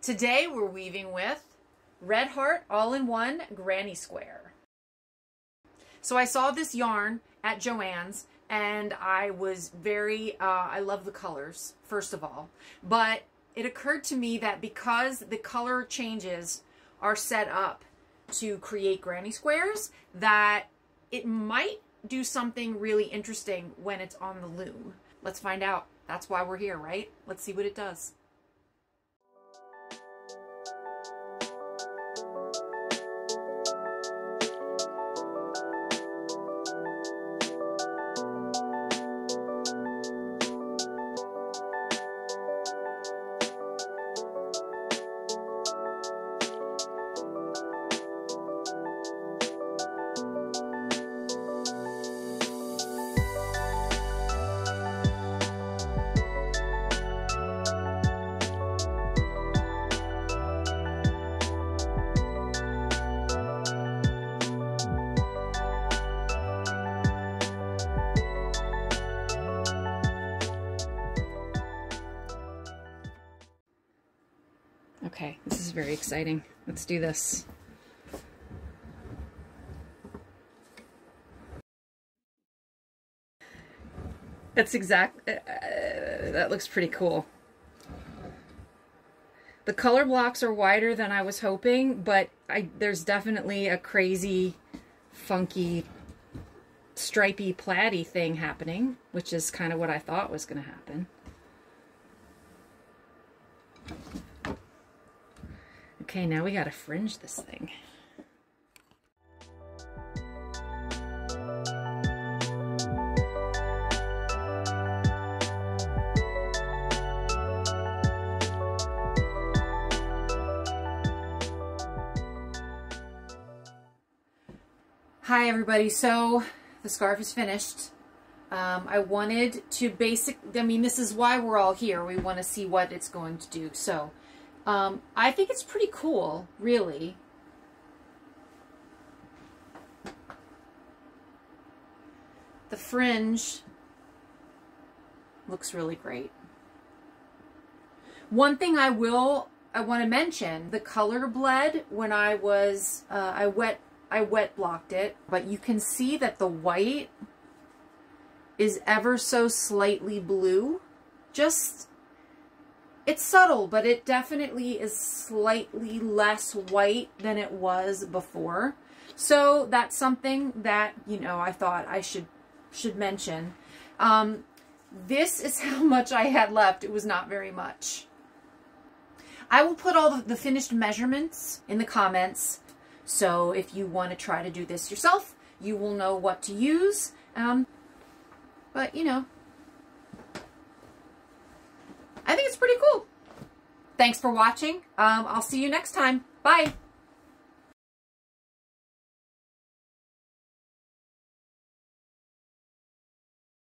Today we're weaving with Red Heart All-in-One Granny Square. So I saw this yarn at Joann's and I was very, uh, I love the colors, first of all. But it occurred to me that because the color changes are set up to create granny squares, that it might do something really interesting when it's on the loom. Let's find out. That's why we're here, right? Let's see what it does. Okay, this is very exciting. Let's do this. That's exact, uh, uh, that looks pretty cool. The color blocks are wider than I was hoping, but I, there's definitely a crazy, funky, stripy, platy thing happening, which is kind of what I thought was going to happen. Okay, now we gotta fringe this thing. Hi everybody, so the scarf is finished. Um, I wanted to basic, I mean this is why we're all here. We want to see what it's going to do. So um, I think it's pretty cool, really. The fringe looks really great. One thing I will, I want to mention, the color bled when I was, uh, I wet, I wet blocked it, but you can see that the white is ever so slightly blue. Just it's subtle, but it definitely is slightly less white than it was before. So that's something that, you know, I thought I should should mention. Um, this is how much I had left. It was not very much. I will put all the finished measurements in the comments. So if you want to try to do this yourself, you will know what to use. Um, but, you know, I think it's pretty cool. Thanks for watching. Um, I'll see you next time. Bye.